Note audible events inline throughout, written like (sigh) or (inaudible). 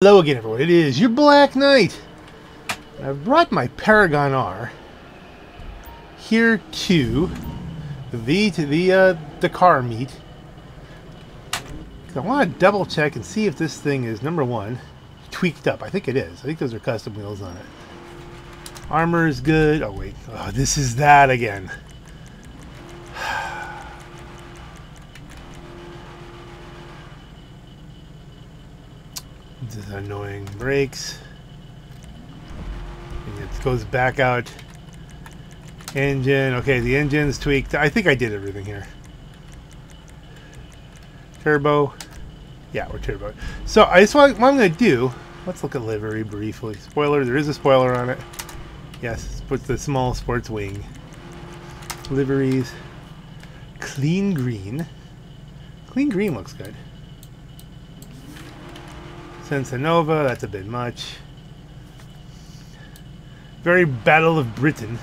Hello again, everyone. It is your Black Knight. I've brought my Paragon R here to the to the uh, Dakar meet. I want to double check and see if this thing is number one tweaked up. I think it is. I think those are custom wheels on it. Armor is good. Oh wait, oh, this is that again. This is annoying. Brakes. And it goes back out. Engine. Okay, the engine's tweaked. I think I did everything here. Turbo. Yeah, we're turbo. So I just want what I'm going to do. Let's look at livery briefly. Spoiler. There is a spoiler on it. Yes, puts the small sports wing. Liveries. Clean green. Clean green looks good. Sensanova, that's a bit much. Very Battle of Britain.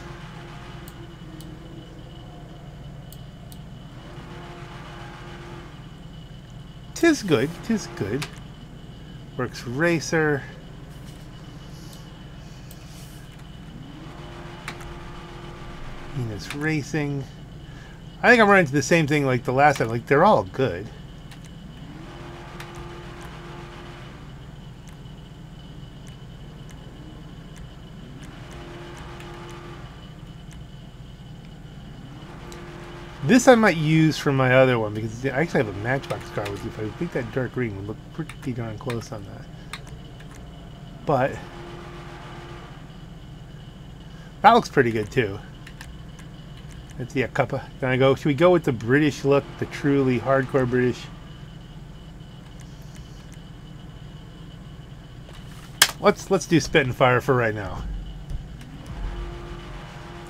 Tis good, tis good. Works Racer. Venus Racing. I think I'm running into the same thing like the last time. Like, they're all good. This I might use for my other one because I actually have a Matchbox car with you. If I think that dark green would look pretty darn close on that. But that looks pretty good too. Let's see a cuppa. Can I go? Should we go with the British look, the truly hardcore British? Let's let's do spit and fire for right now.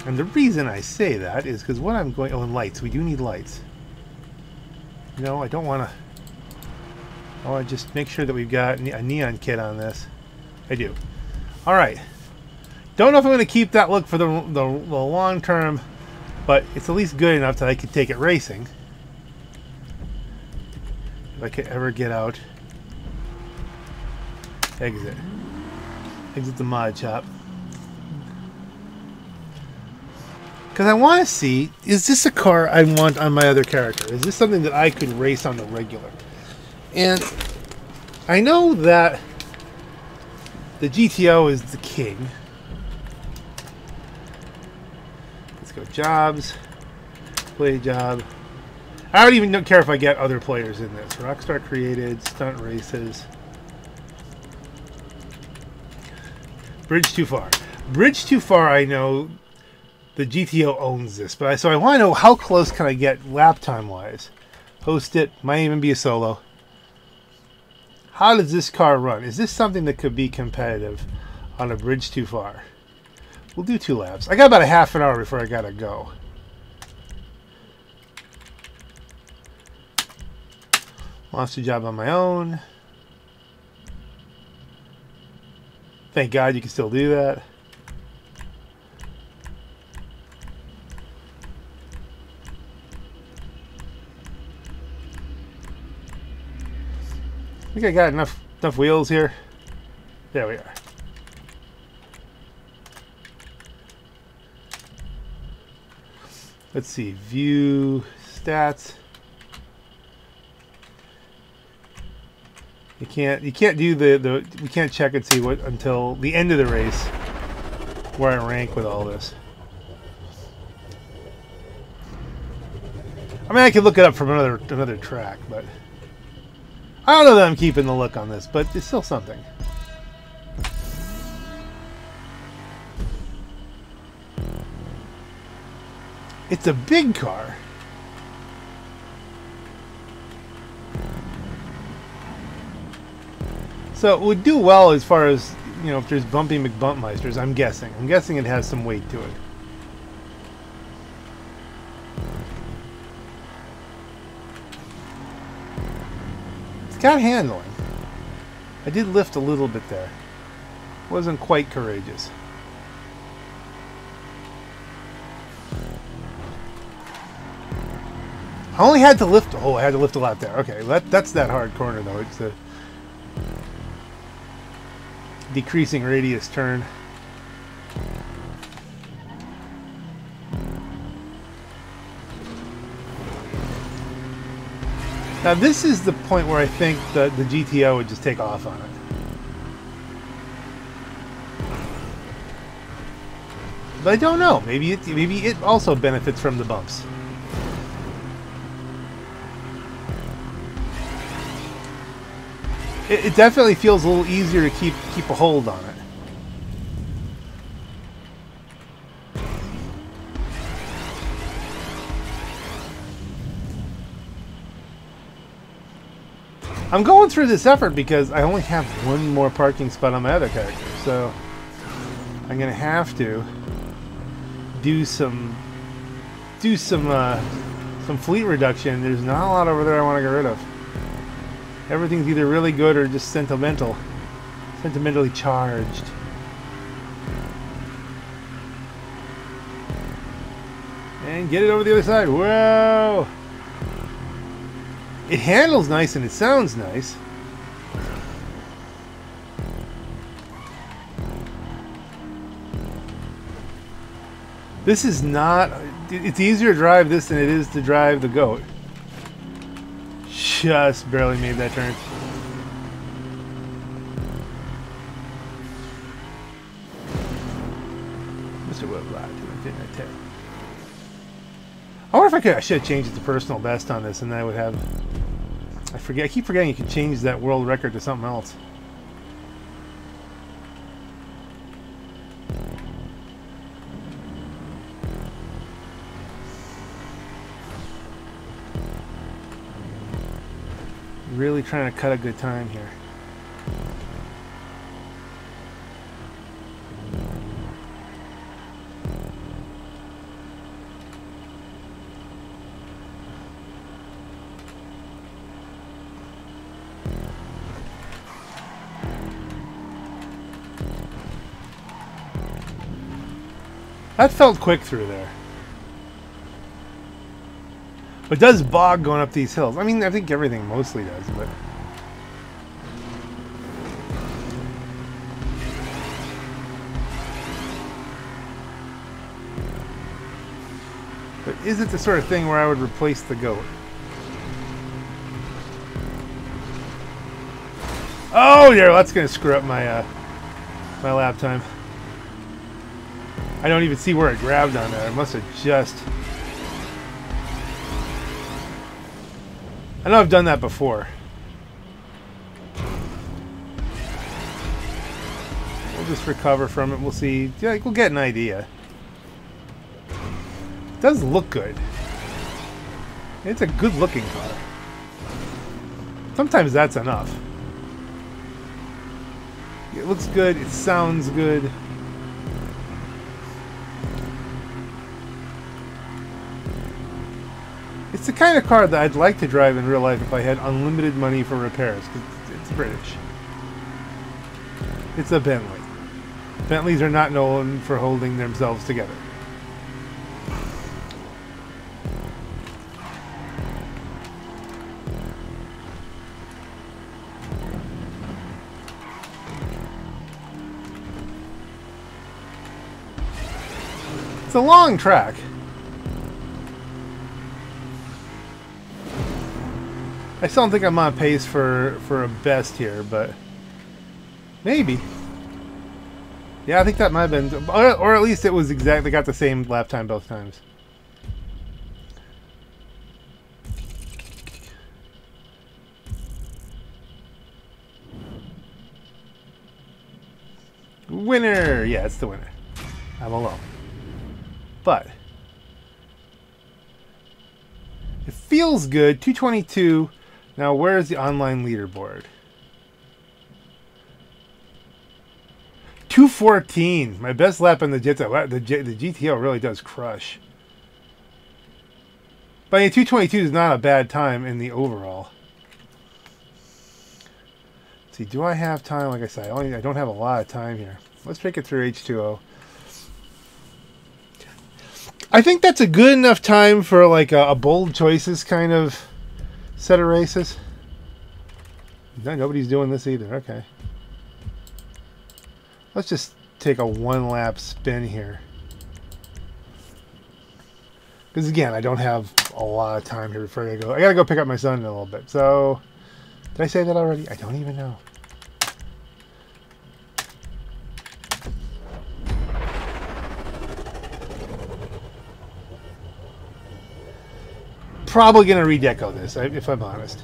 And the reason I say that is because what I'm going... Oh, and lights. We do need lights. No, I don't want to... I want to just make sure that we've got a neon kit on this. I do. Alright. Don't know if I'm going to keep that look for the, the, the long term, but it's at least good enough that I could take it racing. If I could ever get out. Exit. Exit the mod shop. Because I want to see, is this a car I want on my other character? Is this something that I could race on the regular? And I know that the GTO is the king. Let's go jobs, play job. I don't even care if I get other players in this. Rockstar created, stunt races. Bridge too far. Bridge too far, I know the GTO owns this, but I, so I want to know how close can I get lap time wise. Host it, might even be a solo. How does this car run? Is this something that could be competitive on a bridge too far? We'll do two laps. I got about a half an hour before I gotta go. Monster job on my own. Thank God you can still do that. Think I got enough enough wheels here. There we are. Let's see, view stats. You can't you can't do the the we can't check and see what until the end of the race where I rank with all this. I mean I could look it up from another another track, but I don't know that I'm keeping the look on this, but it's still something. It's a big car. So it would do well as far as, you know, if there's bumpy McBumpmeisters, I'm guessing. I'm guessing it has some weight to it. Got handling. I did lift a little bit there. Wasn't quite courageous. I only had to lift. Oh, I had to lift a lot there. Okay, that, that's that hard corner though. It's a. decreasing radius turn. Now this is the point where I think the, the GTO would just take off on it. But I don't know. Maybe it maybe it also benefits from the bumps. It, it definitely feels a little easier to keep keep a hold on it. I'm going through this effort because I only have one more parking spot on my other character, so I'm gonna have to do some do some uh, some fleet reduction. There's not a lot over there I want to get rid of. Everything's either really good or just sentimental, sentimentally charged. And get it over the other side. Whoa! It handles nice and it sounds nice. This is not... It's easier to drive this than it is to drive the goat. Just barely made that turn. Mr. Woodblock, I wonder if I could... I should have changed it to personal best on this and then I would have... I forget. I keep forgetting you can change that world record to something else. Really trying to cut a good time here. That felt quick through there. But does bog going up these hills. I mean, I think everything mostly does, but... But is it the sort of thing where I would replace the goat? Oh, yeah, that's going to screw up my, uh, my lap time. I don't even see where it grabbed on there. I must have just... I know I've done that before. We'll just recover from it. We'll see. We'll get an idea. It does look good. It's a good looking car. Sometimes that's enough. It looks good. It sounds good. It's the kind of car that I'd like to drive in real life if I had unlimited money for repairs, because it's British. It's a Bentley. Bentleys are not known for holding themselves together. It's a long track. I still don't think I'm on pace for, for a best here, but maybe. Yeah, I think that might have been, or, or at least it was exactly got the same lap time both times. Winner! Yeah, it's the winner. I'm alone. But it feels good. 222 now, where's the online leaderboard? 214. My best lap in the GTO. The, the GTO really does crush. But mean, 222 is not a bad time in the overall. Let's see, do I have time? Like I said, I, only, I don't have a lot of time here. Let's make it through H2O. I think that's a good enough time for like a, a bold choices kind of set of races? No, nobody's doing this either. Okay. Let's just take a one lap spin here. Because again, I don't have a lot of time here before I go. I gotta go pick up my son in a little bit. So, did I say that already? I don't even know. Probably gonna redeco this, if I'm honest.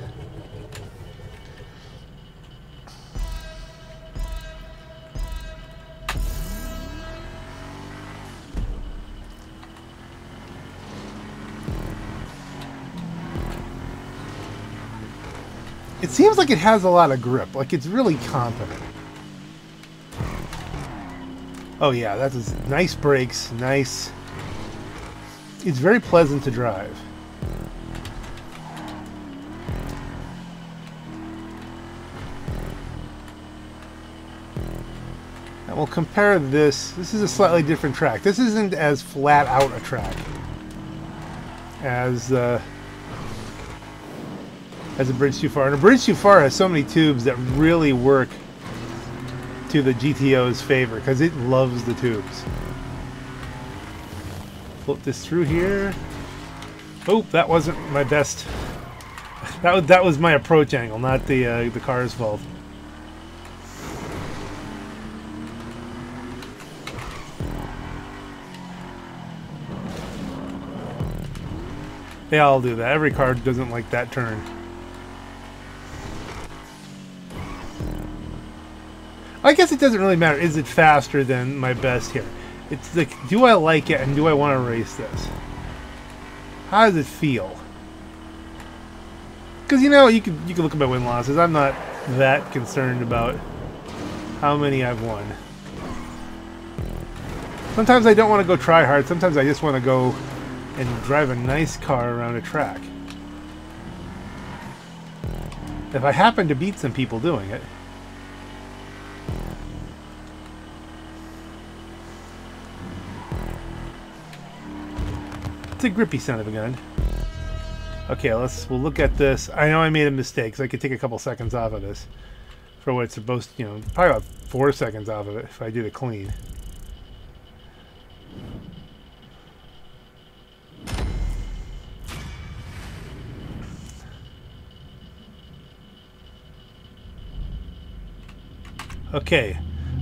It seems like it has a lot of grip, like it's really confident. Oh yeah, that's nice brakes, nice. It's very pleasant to drive. And we'll compare this. This is a slightly different track. This isn't as flat out a track as uh, as a bridge too far. And a bridge too far has so many tubes that really work to the GTO's favor because it loves the tubes. Flip this through here. Oh, that wasn't my best. (laughs) That was that was my approach angle, not the uh, the car's fault. They all do that. Every card doesn't like that turn. I guess it doesn't really matter. Is it faster than my best here? It's like, do I like it and do I want to race this? How does it feel? Because you know, you can you can look at my win losses. I'm not that concerned about how many I've won. Sometimes I don't want to go try hard. Sometimes I just want to go and drive a nice car around a track. If I happen to beat some people doing it, It's a grippy son of a gun. Okay, let's we'll look at this. I know I made a mistake, so I could take a couple seconds off of this for what it's supposed to, you know, probably about four seconds off of it if I did it clean. Okay,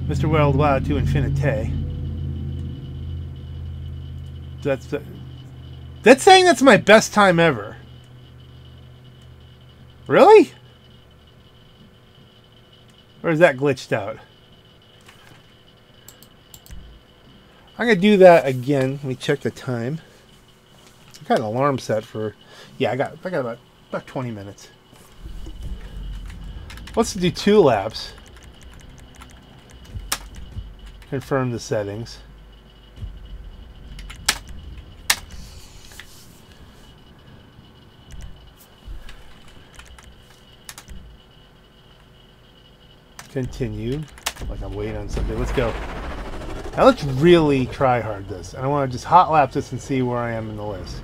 Mr. World Worldwide to Infinite. That's the, that's saying that's my best time ever. Really? Or is that glitched out? I'm going to do that again. Let me check the time. I got an alarm set for... Yeah, I got, I got about, about 20 minutes. Let's do two laps. Confirm the settings. Continue. Like I'm waiting on something. Let's go. Now let's really try hard this. And I want to just hot lap this and see where I am in the list.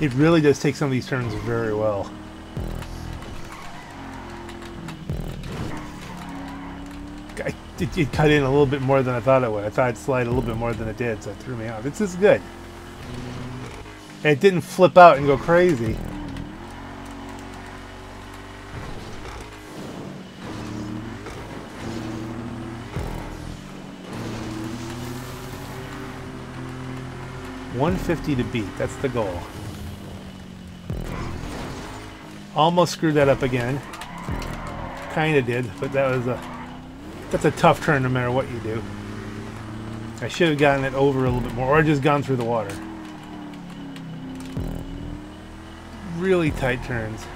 It really does take some of these turns very well. it, it, cut in a little bit more than I thought it would. I thought it'd slide a little bit more than it did, so it threw me off. This is good. And it didn't flip out and go crazy. One fifty to beat. That's the goal. Almost screwed that up again. Kinda did, but that was a that's a tough turn no matter what you do. I should have gotten it over a little bit more, or just gone through the water. Really tight turns.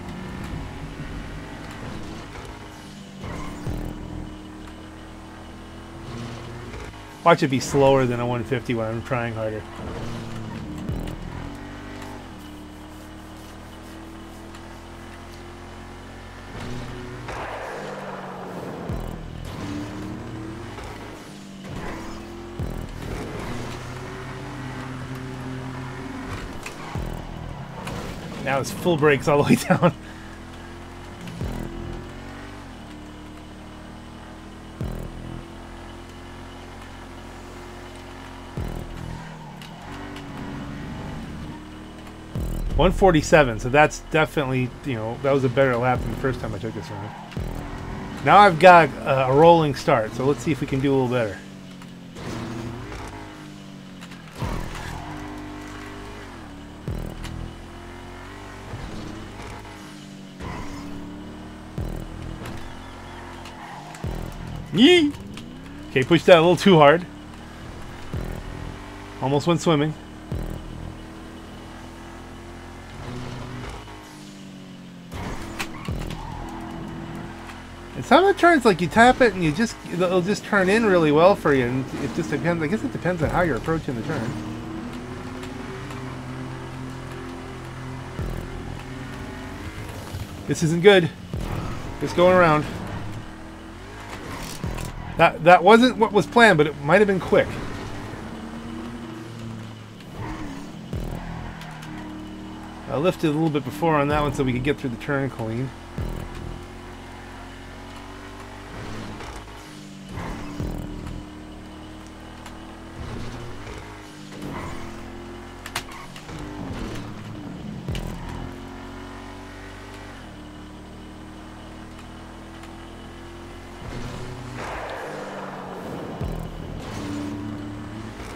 Watch it be slower than a 150 when I'm trying harder. Now it's full brakes all the way (laughs) down. One forty-seven. So that's definitely you know that was a better lap than the first time I took this around. Now I've got a rolling start. So let's see if we can do a little better. Okay, pushed that a little too hard. Almost went swimming. And some of the turns, like you tap it and you just, it'll just turn in really well for you. And it just depends, I guess it depends on how you're approaching the turn. This isn't good. Just going around. That that wasn't what was planned, but it might have been quick. I lifted a little bit before on that one so we could get through the turn clean.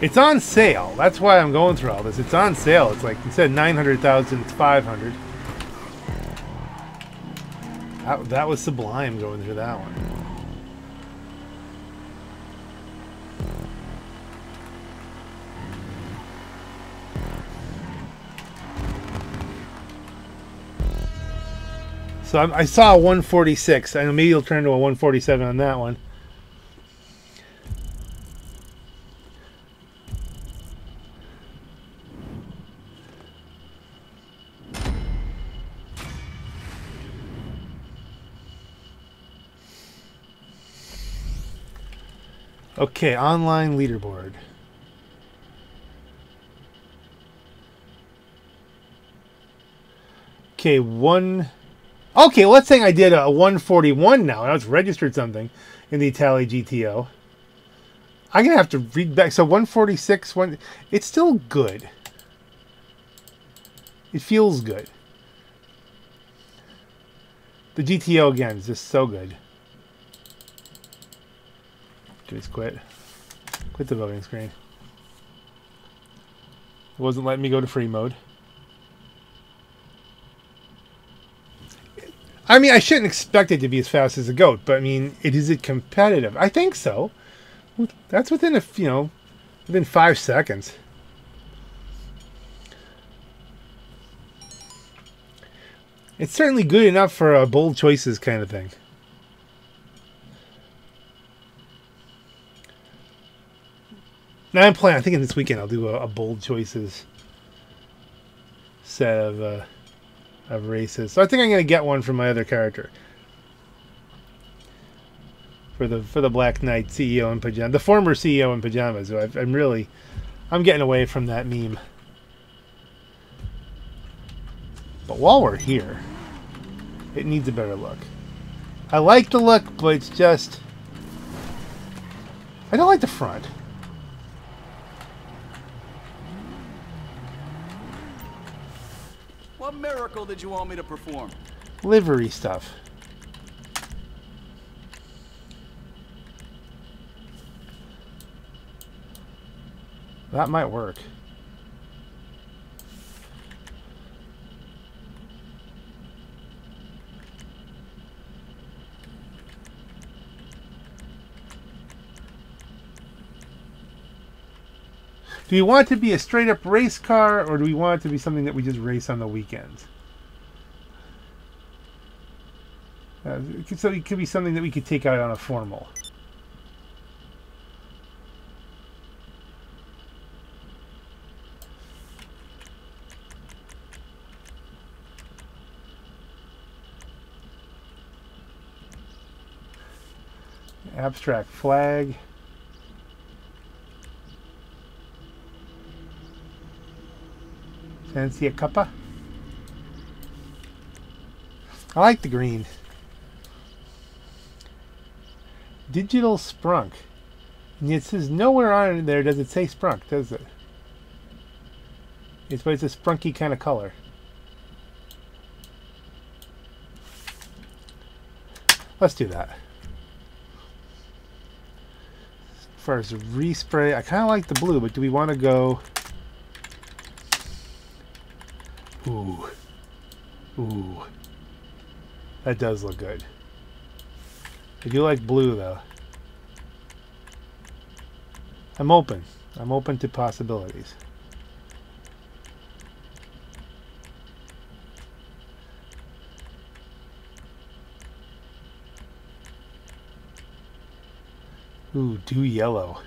It's on sale. That's why I'm going through all this. It's on sale. It's like instead of 900,000, it's 500. That, that was sublime going through that one. So I, saw a 146. I know maybe you'll turn to a 147 on that one. Okay, online leaderboard. Okay, one. Okay, let's say I did a 141 now. I was registered something in the Itali GTO. I'm gonna have to read back. So 146, one. It's still good. It feels good. The GTO again is just so good. Just quit. Quit the voting screen. It wasn't letting me go to free mode. I mean, I shouldn't expect it to be as fast as a goat, but I mean, it is it competitive? I think so. That's within a you know, within five seconds. It's certainly good enough for a bold choices kind of thing. Now I'm planning. I think this weekend I'll do a, a bold choices set of uh, of races. So I think I'm gonna get one from my other character for the for the Black Knight CEO in pajamas, the former CEO in pajamas. So i am really I'm getting away from that meme. But while we're here, it needs a better look. I like the look, but it's just I don't like the front. What miracle did you want me to perform? Livery stuff. That might work. Do we want to be a straight up race car or do we want it to be something that we just race on the weekends? Uh, so it could be something that we could take out on a formal. Abstract flag. Fancy a cuppa? I like the green. Digital sprunk. And it says nowhere on there does it say sprunk, does it? It's but it's a sprunky kind of color. Let's do that. As far as respray, I kind of like the blue, but do we want to go... Ooh. Ooh. That does look good. I do like blue, though. I'm open. I'm open to possibilities. Ooh, do yellow.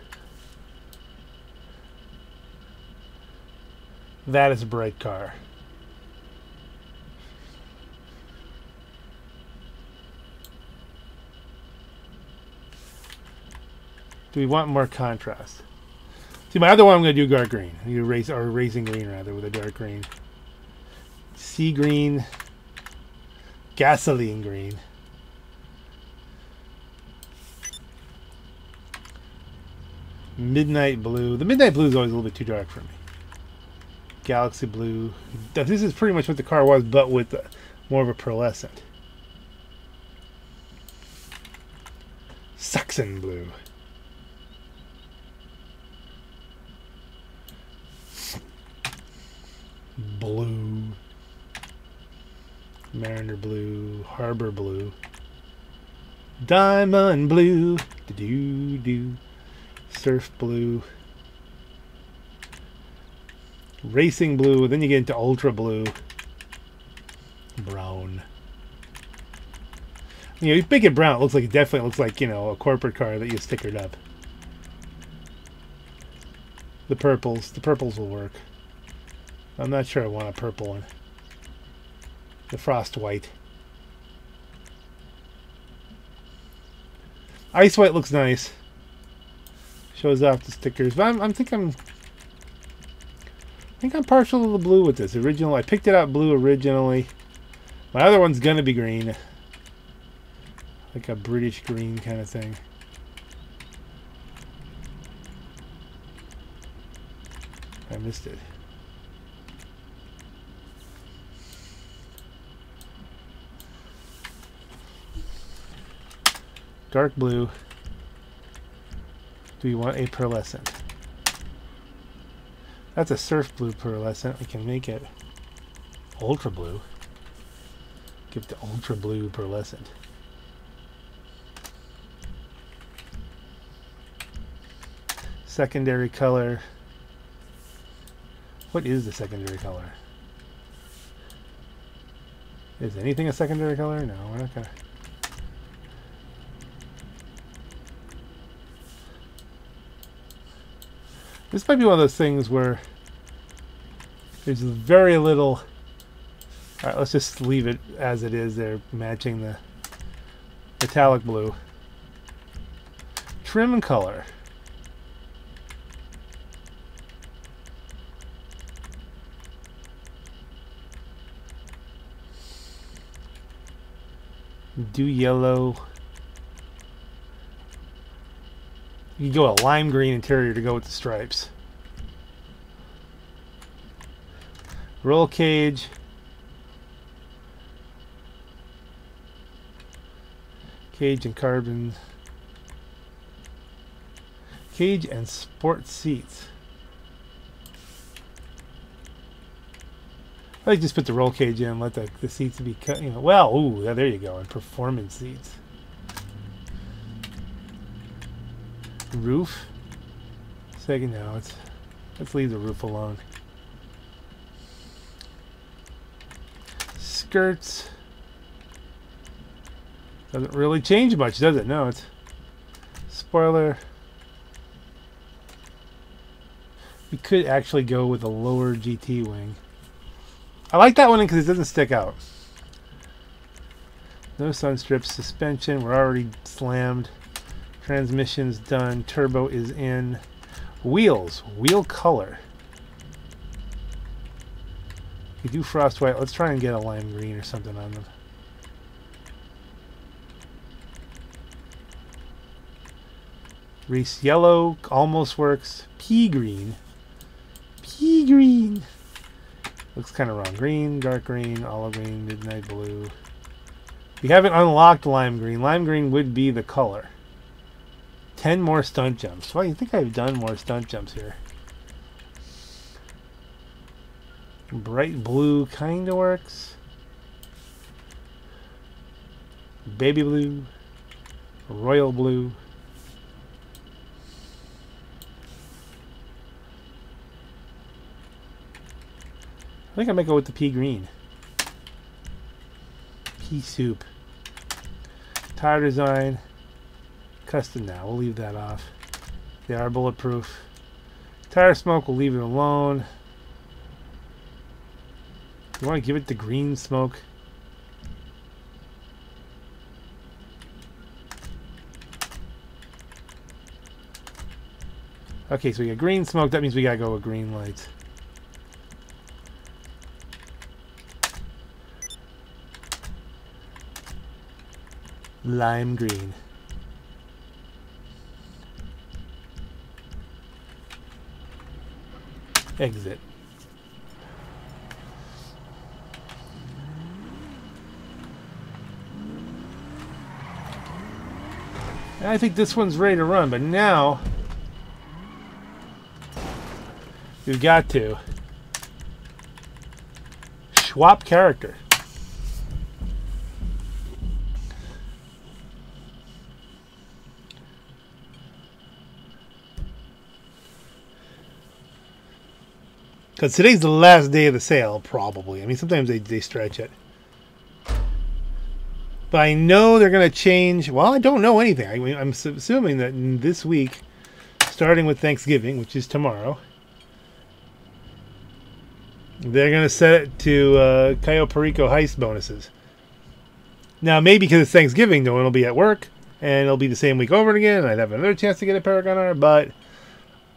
That is a bright car. Do we want more contrast? See, my other one I'm going to do dark green. You raise or raising green rather with a dark green. Sea green, gasoline green. Midnight blue. The midnight blue is always a little bit too dark for me. Galaxy blue. This is pretty much what the car was, but with uh, more of a pearlescent. Saxon blue. Blue. Mariner blue. Harbor blue. Diamond blue. Do do surf blue, racing blue, then you get into ultra blue, brown. You know, you make it brown, it looks like it definitely looks like, you know, a corporate car that you stickered up. The purples, the purples will work. I'm not sure I want a purple one. The frost white. Ice white looks nice shows off the stickers. But I'm, I'm think I'm I think I'm partial to the blue with this. Original, I picked it out blue originally. My other one's gonna be green. Like a British green kind of thing. I missed it. Dark blue. Do we want a pearlescent? That's a surf blue pearlescent. We can make it ultra blue. Give it the ultra blue pearlescent. Secondary color. What is the secondary color? Is anything a secondary color? No, we're not gonna. This might be one of those things where there's very little... Alright, let's just leave it as it is there, matching the metallic blue. Trim color. Do yellow. You go a lime green interior to go with the stripes. Roll cage. Cage and carbon. Cage and sport seats. I just put the roll cage in, let the, the seats be cut. You know, well, ooh, there you go, and performance seats. Roof. Second, no, let's let's leave the roof alone. Skirts doesn't really change much, does it? No, it's spoiler. We could actually go with a lower GT wing. I like that one because it doesn't stick out. No sun strips, suspension, we're already slammed. Transmission's done. Turbo is in. Wheels. Wheel color. We do frost white. Let's try and get a lime green or something on them. Reese yellow almost works. Pea green. Pea green. Looks kind of wrong. Green, dark green, olive green, midnight blue. We haven't unlocked lime green. Lime green would be the color. 10 more stunt jumps. Well, you think I've done more stunt jumps here. Bright blue kind of works. Baby blue. Royal blue. I think I might go with the pea green. Pea soup. Tire design. Custom now. We'll leave that off. They are bulletproof. Tire smoke, we'll leave it alone. You want to give it the green smoke? Okay, so we got green smoke. That means we gotta go with green lights. Lime green. Exit. I think this one's ready to run, but now we've got to swap character. Because today's the last day of the sale, probably. I mean, sometimes they, they stretch it. But I know they're going to change. Well, I don't know anything. I, I'm assuming that this week, starting with Thanksgiving, which is tomorrow, they're going to set it to uh, Cayo Perico heist bonuses. Now, maybe because it's Thanksgiving, no one will be at work, and it'll be the same week over again, and I'd have another chance to get a Paragon R, but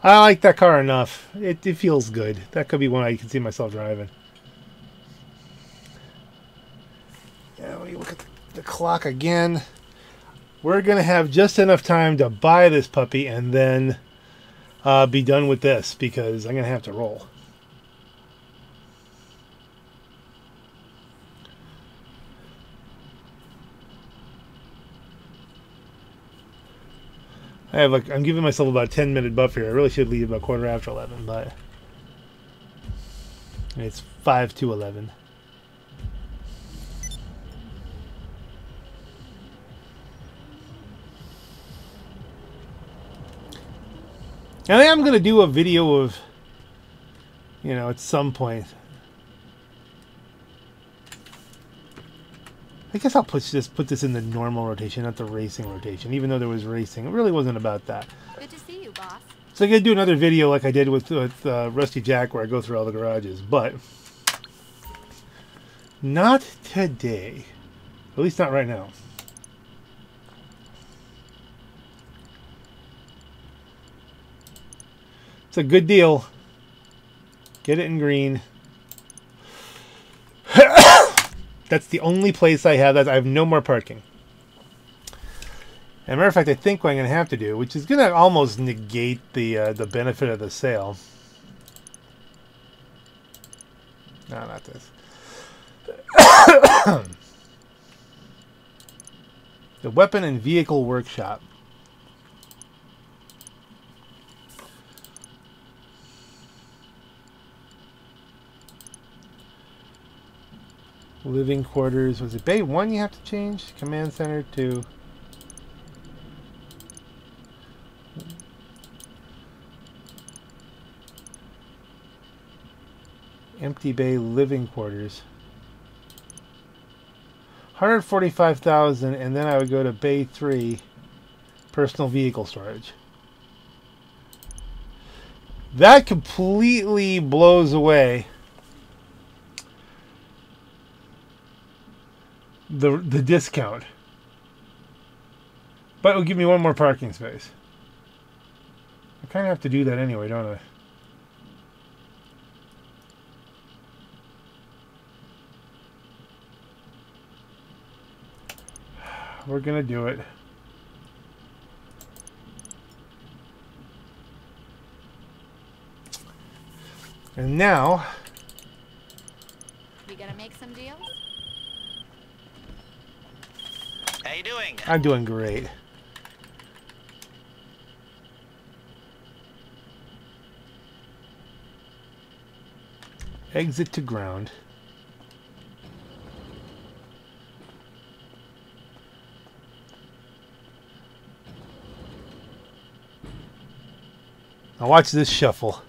I like that car enough. It, it feels good. That could be one I can see myself driving. Yeah, we look at the, the clock again. We're going to have just enough time to buy this puppy and then uh, be done with this because I'm going to have to roll. I have like I'm giving myself about a 10 minute buffer. I really should leave about quarter after 11, but it's 5 to 11. I think I'm going to do a video of, you know, at some point. I guess I'll put this put this in the normal rotation, not the racing rotation. Even though there was racing, it really wasn't about that. Good to see you, boss. So I'm gonna do another video like I did with with uh, Rusty Jack, where I go through all the garages, but not today. At least not right now. It's a good deal. Get it in green. That's the only place I have that I have no more parking. As a matter of fact, I think what I'm going to have to do, which is going to almost negate the uh, the benefit of the sale. No, not this. (coughs) the weapon and vehicle workshop. Living quarters. Was it Bay 1 you have to change? Command center to... Empty Bay living quarters. 145,000 and then I would go to Bay 3 personal vehicle storage. That completely blows away the the discount. But it'll give me one more parking space. I kind of have to do that anyway, don't I? (sighs) We're going to do it. And now... We gotta make some deals? How you doing? I'm doing great. Exit to ground. Now watch this shuffle.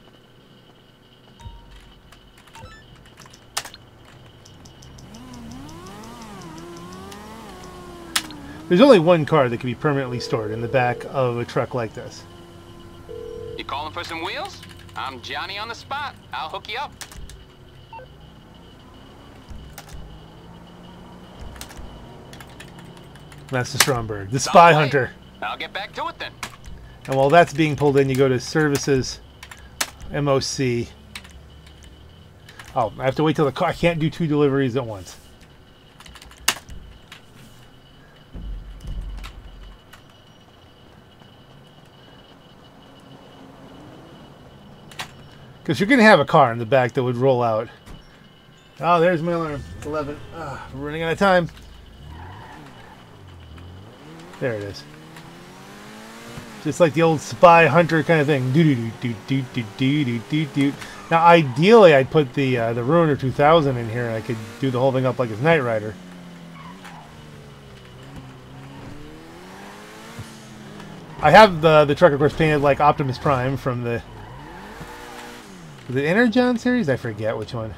There's only one car that can be permanently stored in the back of a truck like this. You calling for some wheels? I'm Johnny on the spot. I'll hook you up. That's the Stromberg, the Spy right. Hunter. I'll get back to it then. And while that's being pulled in, you go to Services, MOC. Oh, I have to wait till the car. I can't do two deliveries at once. Because you're going to have a car in the back that would roll out. Oh, there's my alarm. 11. Ah, we're running out of time. There it is. Just like the old spy hunter kind of thing. Do do do do do do do do do. Now, ideally, I'd put the uh, the Ruiner 2000 in here, and I could do the whole thing up like it's Knight Rider. I have the the truck, of course, painted like Optimus Prime from the the Energon series. I forget which one.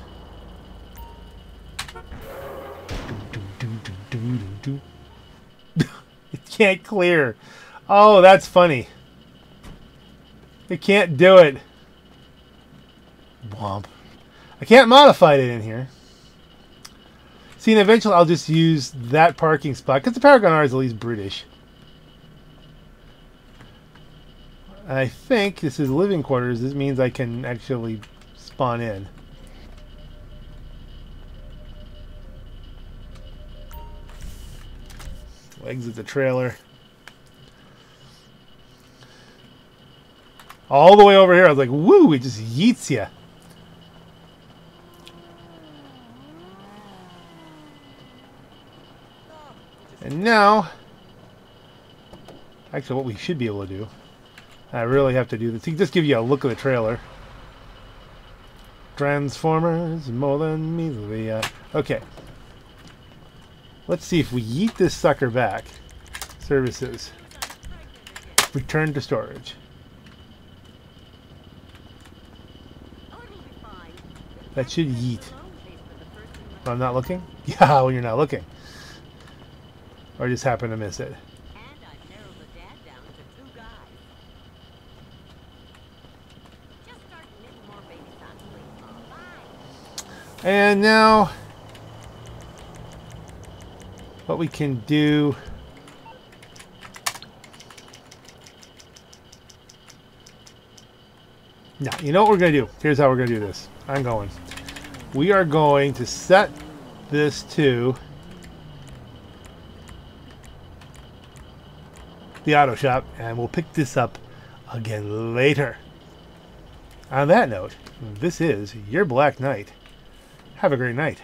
(laughs) It can't clear. Oh, that's funny. It can't do it. Womp. I can't modify it in here. See, and eventually I'll just use that parking spot because the Paragon R is at least British. I think this is living quarters. This means I can actually spawn in. We'll exit the trailer. All the way over here, I was like, woo, it just yeets you. And now, actually, what we should be able to do, I really have to do this. He Just give you a look at the trailer. Transformers, more than measly. Uh, okay. Let's see if we yeet this sucker back. Services. Return to storage. That should yeet. I'm not looking? (laughs) Yeah, when you're not looking. Or just happen to miss it. And I've narrowed the dad down to two guys. Just start knitting more baby socks, please, Mom. Bye. And now, what we can do. Now, you know what we're going to do? Here's how we're going to do this. I'm going. We are going to set this to the auto shop, and we'll pick this up again later. On that note, this is your Black Knight. Have a great night.